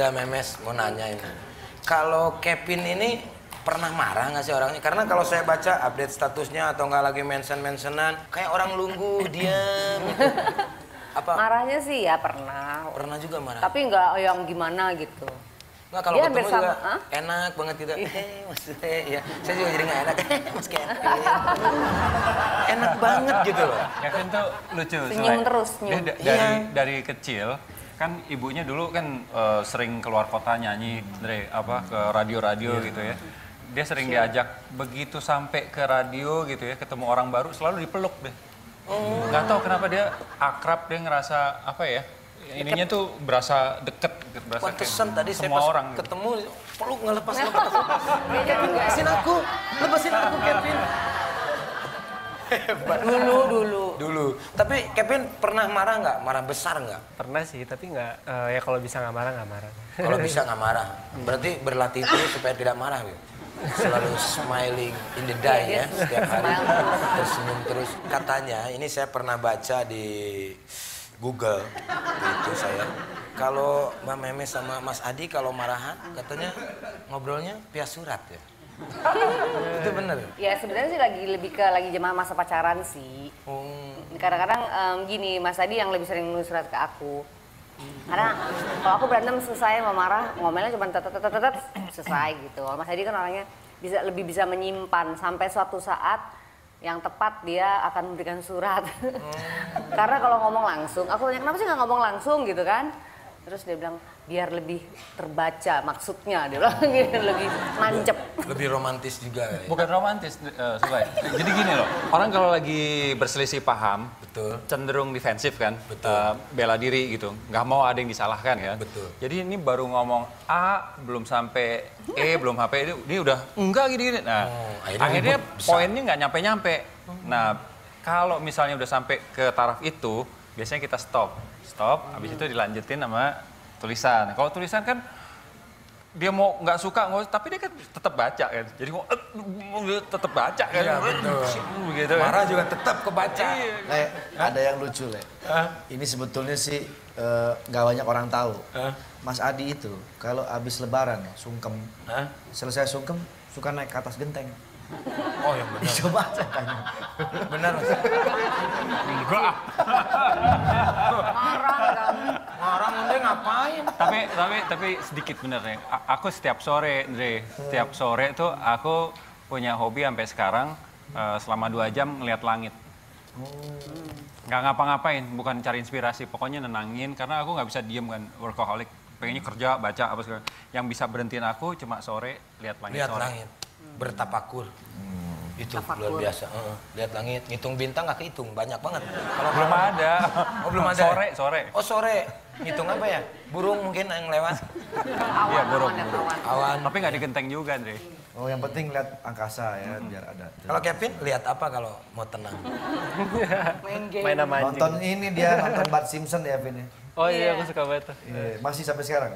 Bunda Memes mau nanya ini. Kalau Kevin ini pernah marah nggak sih orangnya? Karena kalau saya baca update statusnya atau nggak lagi mention-mentionan, kayak orang lungguh, diam. gitu. Apa? Marahnya sih ya pernah. Pernah juga marah? Tapi nggak yang gimana gitu. Nggak, kalau Dia ketemu sama, juga Hah? enak banget gitu. Eh, maksudnya, ya. Saya juga jadi nggak enak. Eh, mas Kevin. enak banget gitu loh. Kevin tuh lucu. Senyum Selain- terus, Dia senyum. Iya. dari dari kecil kan ibunya dulu kan eh, sering keluar kota nyanyi dari apa ke radio-radio Iya. gitu ya. Dia sering diajak begitu sampai ke radio gitu ya, ketemu orang baru selalu dipeluk deh. Oh. Nggak tahu kenapa dia akrab, dia ngerasa apa ya? Ininya tuh berasa deket, gitu, berasa kayak Pantesan tadi saya semua pas orang. gitu. ketemu peluk nggak lepas lepas. Kevin lepasin aku, lepasin aku Kevin. Dulu dulu. Dulu. Tapi Kevin pernah marah nggak? Marah besar nggak? Pernah sih, tapi nggak eh, ya kalau bisa nggak marah nggak marah. Kalau bisa nggak marah. Berarti berlatih terus supaya tidak marah. Gitu. Selalu smiling in the day ya setiap hari. Tersenyum terus. Katanya ini saya pernah baca di Google itu saya. Kalau Mbak Meme sama Mas Adi kalau marahan katanya ngobrolnya via surat ya. Itu bener. Ya sebenarnya sih lagi lebih ke lagi zaman masa pacaran sih. Oh, Kadang-kadang em, gini, Mas Adi yang lebih sering nulis surat ke aku. Karena kalau aku berantem selesai mau marah, ngomelnya cuma tet tet tet tet, selesai gitu. Kalau Mas Adi kan orangnya bisa lebih bisa menyimpan sampai suatu saat yang tepat dia akan memberikan surat. Karena kalau ngomong langsung, aku tanya kenapa sih nggak ngomong langsung gitu kan? Terus dia bilang biar lebih terbaca maksudnya dia bilang gitu, lebih mancep. lebih romantis juga. ya. Bukan romantis, eh, Subai. Jadi gini loh, orang kalau lagi berselisih paham, Betul. cenderung defensif kan, Betul. eh, bela diri gitu, nggak mau ada yang disalahkan kan. Betul. Jadi ini baru ngomong A, belum sampai E, belum sampai ini, ini udah enggak gini-gini. Nah, Oh, akhirnya akhirnya, poinnya nggak nyampe-nyampe. Nah, kalau misalnya udah sampai ke taraf itu, biasanya kita stop, stop, habis itu dilanjutin sama tulisan. Kalau tulisan kan dia mau nggak suka nggak tapi dia kan tetap baca kan jadi mau eh, tetap baca kan Iya, betul. begitu kan Marah juga tetap kebaca. Le, ada yang lucu, Le. Ini sebetulnya sih eh, nggak banyak orang tahu. Hah? Mas Adi itu kalau habis lebaran sungkem, Hah? selesai sungkem suka naik ke atas genteng. Oh yang benar. Coba aja tanya. Benar Mas. enggak Marah kamu. Orang udah ngapain? tapi tapi tapi sedikit bener nih A- aku setiap sore Andre setiap sore tuh aku punya hobi sampai sekarang eh, selama dua jam ngeliat langit nggak ngapa-ngapain bukan cari inspirasi pokoknya nenangin karena aku nggak bisa diem kan workaholic pengennya kerja baca apa segala yang bisa berhentiin aku cuma sore lihat langit Lihat sore langit. Bertapakur. Itu Tafakur. luar biasa. Heeh. Lihat langit, ngitung bintang nggak kehitung, banyak banget. Kalau belum ada Oh belum ada. sore sore Oh sore. Ngitung apa ya? Burung mungkin yang lewat. Awan, Iya, burung, awan, burung. awan. Awan. tapi nggak digenteng juga Andre Oh, yang penting lihat angkasa ya, biar ada. Kalau Kevin lihat apa kalau mau tenang? Main game. Main. Nonton ini dia nonton Bart Simpson ya, Vin ya. Oh iya, Iya. aku suka banget tuh. Iya, masih sampai sekarang.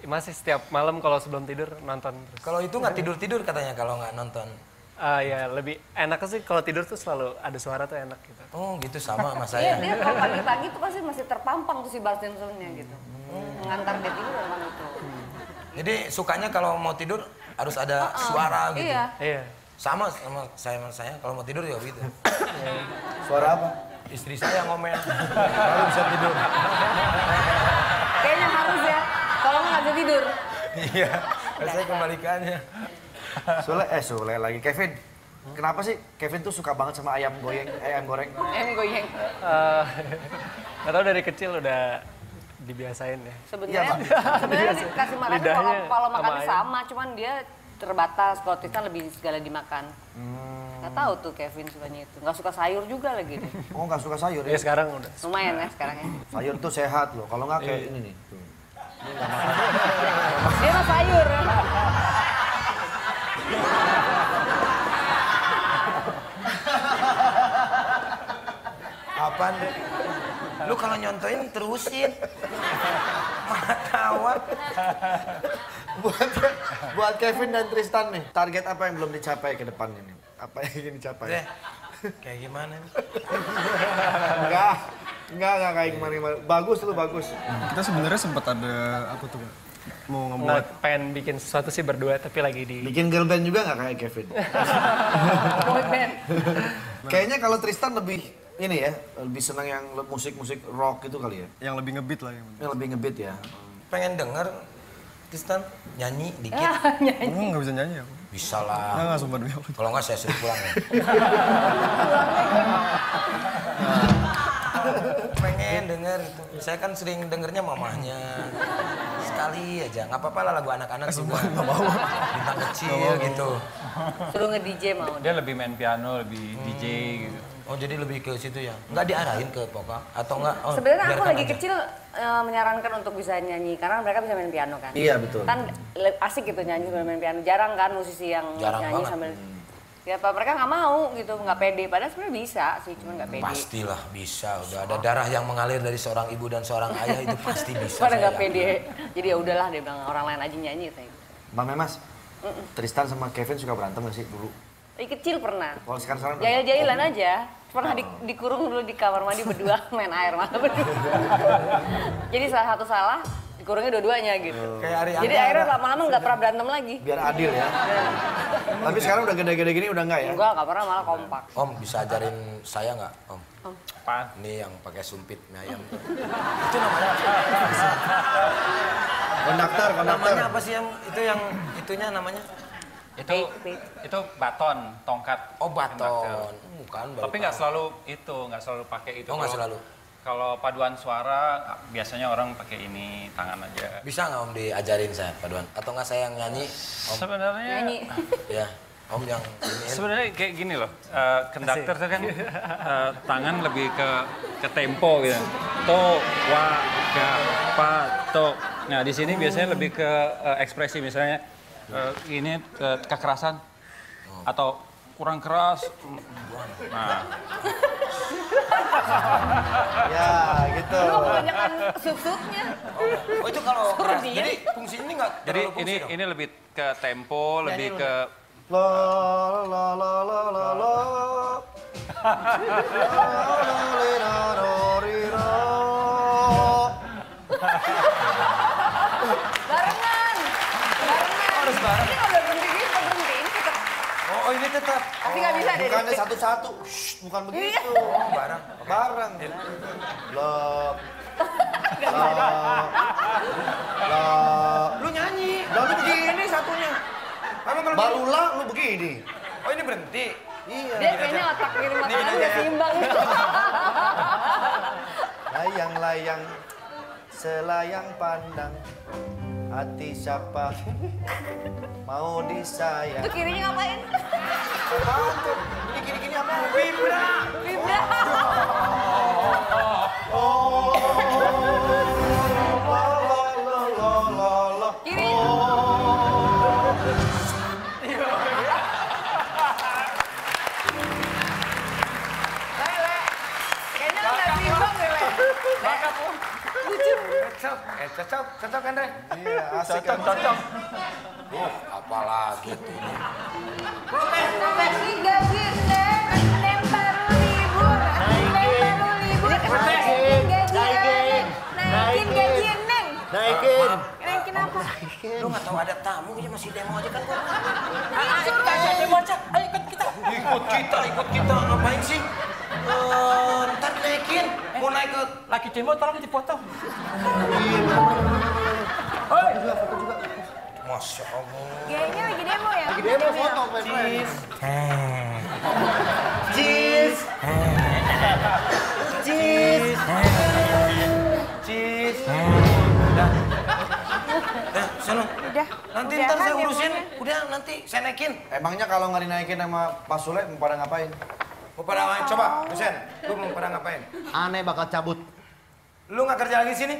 Masih setiap malam kalau sebelum tidur nonton terus. Kalau itu nggak tidur tidur katanya kalau nggak nonton. Ah ya lebih enak sih kalau tidur tuh selalu ada suara tuh enak gitu. Oh gitu sama sama Iya, saya. dia kalau pagi-pagi tuh pasti masih terpampang tuh si Bart Simpsonnya gitu. Mengantar dia tidur memang itu. Jadi sukanya kalau mau tidur harus ada suara gitu. Iya. Iya. Sama sama saya sama saya kalau mau tidur ya gitu. Suara apa? Istri saya ngomel. Baru bisa tidur. Kayaknya harus ya. Kalau nggak bisa tidur. Iya. Saya kembalikannya. Sule, eh Sule lagi. Kevin, kenapa sih Kevin tuh suka banget sama ayam goyeng, eh, ayam goreng? Em goyeng. Eh, Nggak tahu dari kecil udah dibiasain ya. Sebenarnya Iya, sebenarnya dikasih makan kalau kalau makan sama ayam. sama, cuman dia terbatas. Kalau Tristan lebih segala dimakan. Nggak tahu tuh Kevin sukanya itu. Nggak suka sayur juga lagi deh. Oh nggak suka sayur Ya ya? sekarang udah. Lumayan ya sekarang ya. Sayur tuh sehat loh. Kalau nggak kayak ini nih. Tuh. Dia mah sayur. Apaan? Lu kalau nyontoin terusin. Mana tawa. buat buat Kevin dan Tristan nih, target apa yang belum dicapai ke depan ini? Apa yang ingin dicapai? Deh, kayak gimana nih? Enggak. Enggak, enggak kayak kemarin-kemarin. Bagus lu, bagus. Kita sebenarnya sempat ada apa tuh? Mau Nggak ngebuat pengen bikin sesuatu sih berdua tapi lagi di Bikin girl band juga nggak kayak Kevin? Boy band. Kayaknya kalau Tristan lebih ini ya, lebih senang yang musik-musik rock itu kali ya. yang lebih ngebeat lah yang Yang lebih ngebeat ya. Pengen denger Tristan nyanyi dikit? Oh, nggak bisa nyanyi aku. Bisa lah. nggak sumpah demi Allah. Kalau nggak saya suruh pulang ya. Pengen denger itu. Saya kan sering dengernya mamahnya. Sekali aja. Nggak apa-apa lah lagu anak-anak juga. Nggak mau. Bintang kecil gitu. Suruh nge-DJ mau. Dia lebih main piano, lebih DJ gitu. Oh jadi lebih ke situ ya? Nggak diarahin ke vokal? Atau nggak? Oh, Sebenarnya aku lagi aja. kecil eh, menyarankan untuk bisa nyanyi karena mereka bisa main piano kan. Iya, betul. Kan asik gitu nyanyi sambil main piano. Jarang kan musisi yang Jarang nyanyi banget. sambil Ya apa mereka nggak mau gitu, nggak pede. Padahal sebenarnya bisa sih, cuma nggak pede. Pastilah bisa. Udah ada darah yang mengalir dari seorang ibu dan seorang ayah itu pasti bisa. Pada saya nggak pede. Jadi ya udahlah dia bilang orang lain aja nyanyi kayak gitu. Mbak Memas, Tristan sama Kevin suka berantem gak sih dulu? Dari kecil pernah. Kalau sekarang sekarang Jahil-jahilan aja. Pernah di- dikurung dulu di kamar mandi berdua main air malah berdua. Jadi salah satu salah dikurungnya dua-duanya gitu. Kayak Ari Jadi akhirnya ada. lama-lama nggak pernah berantem lagi. biar adil ya. Tapi sekarang udah gede-gede gini udah enggak ya? Enggak, nggak pernah malah kompak. Om bisa ajarin saya nggak Om? Apaan? Ini yang pakai sumpit mie ayam. itu namanya apa? Konduktor, konduktor. Namanya apa sih yang itu yang itunya namanya? Itu itu baton, tongkat. Oh baton. Bukan. baru Tapi nggak selalu itu, nggak selalu pakai itu. Oh, nggak selalu? Kalau paduan suara biasanya orang pakai ini tangan aja. Bisa nggak Om diajarin saya paduan? Atau nggak saya yang nyanyi? Om, Sebenarnya Nyanyi. ya. Om yang ini. Sebenarnya kayak gini loh, eh, konduktor tuh kan eh, tangan lebih ke ke tempo gitu. To, wa, ga, pa, to. Nah di sini biasanya lebih ke eh, ekspresi misalnya eh, ini eh, kekerasan atau kurang keras. Nah Ya, gitu. Lu kebanyakan sub-subnya. Oh itu kalau keras. Jadi fungsi ini nggak jadi ini dong? ini lebih ke tempo, lebih ke Lo lo lo lo lo lo. Barengan. Tetap. Tapi nggak bisa deh. Bukannya satu-satu, bukan begitu. Oh, bareng. Bareng. Lo lo lo Lu nyanyi. Lo lu begini. Ini satunya. Baru lah lu begini. Oh ini berhenti. Iya. Dia kayaknya otak kiri mata Ini kanan aja nggak ya. seimbang. Layang-layang selayang pandang hati siapa mau disayang. Itu kirinya ngapain? Ini gini-gini? Vibra. Vibra. Oh, lu nggak seimbang deh, Le. Cocok. Eh cocok. Cocok kan? Iya, asik kan? Uh, apalagi tuh. Naikin. Naikin apa? Lu nggak tahu ada tamu ini masih demo aja kan? gua. Kita aja demo aja, ayo ikut kita. Ikut kita, ikut kita. Ngapain sih? Eh, ntar naikin. Mau naik ke lagi demo tolong dipotong. Masya Allah. Kayaknya lagi demo ya. Lagi demo foto. Cheese. Cheese. Udah. Nanti Udahan ntar saya urusin. Udah, nanti saya naikin. Emangnya kalau nggak dinaikin sama Pak Sule, mau pada ngapain? Mau pada ngapain? Coba, Husen. Lu mau pada ngapain? Aneh bakal cabut. Lu nggak kerja lagi sini?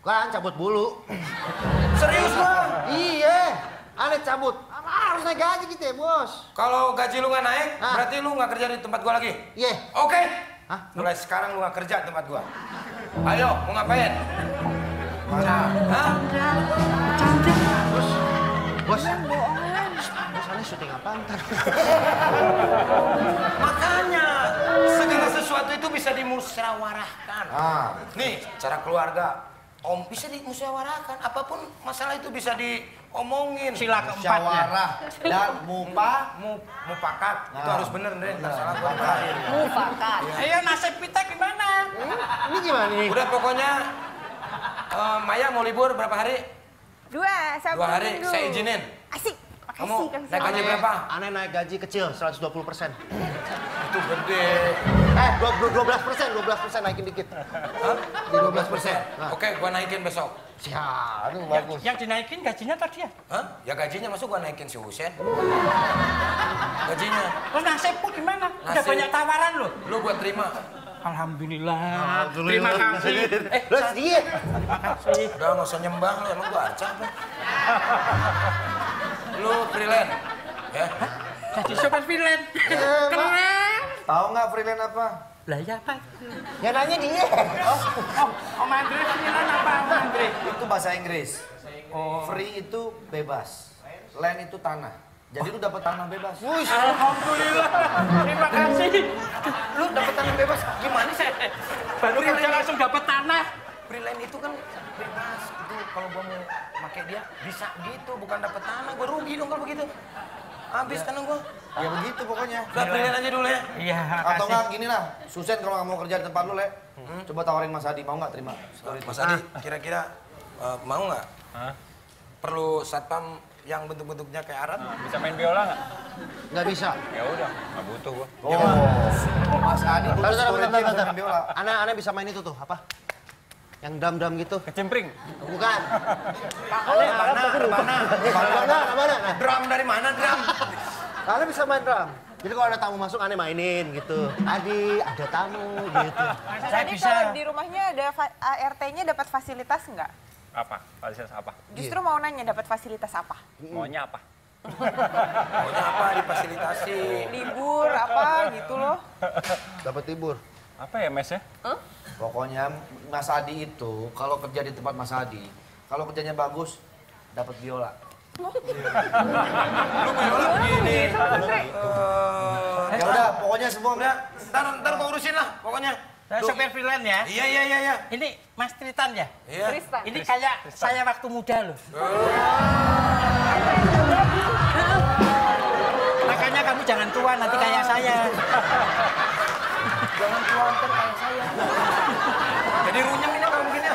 Kan cabut bulu. Serius lah. iya, aneh cabut. Harus naik gaji kita, Bos. Kalau gaji lu nggak naik, Ah. berarti lu nggak kerja di tempat gua lagi. Iya. Oke. Hah? Mulai sekarang lu nggak kerja di tempat gua. Ayo, mau ngapain? Mana? Hah? Bos. Bos, aneh syuting apaan ntar? Makanya segala sesuatu itu bisa dimusyawarahkan. Ah. Nih, cara keluarga. Om bisa dimusyawarahkan. Apa pun masalah itu bisa diomongin. Sila keempat ya. Musyawarah dan mupa. Mu, mupakat. Itu Nah. harus bener, Ndre. Ntar salah gua. Mufakat. Ayo nasib kita gimana? Ini gimana nih? Udah pokoknya eh, Maya mau libur berapa hari? Dua, Sabtu Dua hari, Minggu. saya izinin. Asik. Kamu naik gaji berapa? Aneh naik gaji kecil 120 persen. Itu gede. Eh, 12 persen, 12 persen naikin dikit. Hah? 12 persen. Oke, gua naikin besok. Siap, itu bagus. Yang dinaikin gajinya tadi ya? Hah? Ya gajinya masuk gua naikin si Husen. Gajinya. Terus nasibku gimana? Udah Nasib. banyak tawaran loh. Lu gua terima. Alhamdulillah. Terima kasih. Eh, Terus iya. Udah nggak usah nyembah lu, acah apa? Lu freelance. Ya. jadi sobat freelance. Keren. Tahu nggak freelance apa? Lah ya apa? Ya nanya dia. Oh, oh, Om Andre freelance apa Om Andre? Itu bahasa Inggris. Free itu bebas. Land itu tanah. Jadi lu dapat tanah bebas. Alhamdulillah. Terima kasih. Lu dapat tanah bebas gimana sih? Baru kerja langsung dapat tanah. Freelance itu kan bebas. Itu kalau gua mau pakai dia bisa gitu, bukan dapat tanah. Gua rugi dong kalau begitu. Habis tanah gua. Ya begitu pokoknya. Udah aja dulu ya. Iya, Atau enggak gini lah, Susen kalau nggak mau kerja di tempat lu, Le, coba tawarin Mas Adi, mau nggak terima? Story Mas Adi, kira-kira eh, mau nggak? Perlu satpam yang bentuk-bentuknya kayak Arab? Bisa main biola nggak? Nggak bisa. Ya udah, nggak butuh gua. Oh, Mas Adi butuh Bentar, bentar, bentar, main biola. Anak, anak bisa main itu tuh, apa? Yang dam-dam gitu. Kecimpring. Bukan. Rebana, rebana. Mana, mana? Nah, Drum dari mana drum? Kalian bisa main drum. Jadi kalau ada tamu masuk, aneh mainin gitu. Adi, ada tamu gitu. Mas Saya Adi bisa. kalau di rumahnya ada ART-nya dapat fasilitas nggak? Apa? Fasilitas apa? Justru mau nanya dapat fasilitas apa? Maunya apa? Maunya apa difasilitasi? Libur apa gitu loh. Dapat libur. Apa ya mes ya? Pokoknya Mas Adi itu kalau kerja di tempat Mas Adi, kalau kerjanya bagus, dapat biola. Begini. Ya udah, pokoknya semua ntar, ntar gua urusin lah pokoknya. Saya Duh. sopir freelance ya. Iya, iya, iya, iya. Ini Mas Tritan ya? Iya. Tristan. Ini kayak saya waktu muda loh. Makanya kamu jangan tua nanti kayak saya. Jangan keluar ntar kayak saya. Jadi runyam ini kalau begini.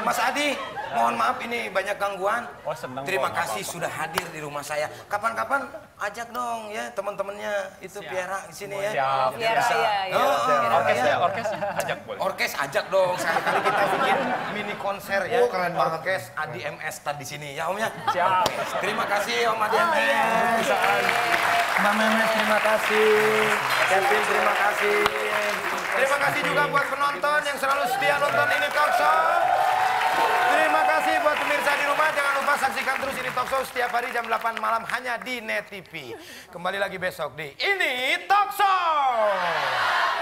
Mas Adi, mohon maaf ini banyak gangguan. Oh, senang Terima kok, kasih apa-apa. sudah hadir di rumah saya. Kapan-kapan ajak dong ya teman-temannya itu Piara di sini ya. Siap, Iya, Bisa. iya, iya. Oh, Orkesnya, orkesnya ajak boleh. Orkes ajak dong, sekali-kali kita bikin mini konser ya. Oh, keren banget. Orkes Adi MS tadi di sini ya Om ya. Siap. Terima kasih Om Adi MS. Mbak Memes terima kasih. Kevin terima kasih. Terima kasih juga buat penonton yang selalu setia nonton ini talk show. Kasih buat pemirsa di rumah. Jangan lupa saksikan terus ini talk show setiap hari jam 8 malam hanya di Net TV. Kembali lagi besok di Ini Talk Show.